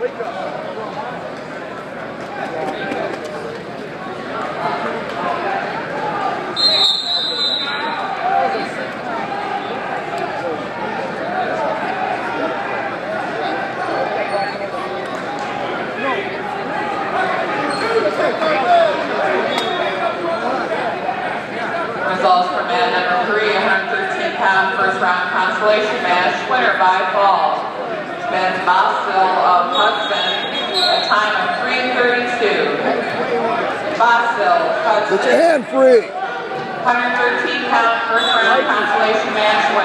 Results for man number three, 113 pound first round consolation match, winner by fall. Bosville, Put your hand free. 113 pound first round consolation match winner. Mike. Mike.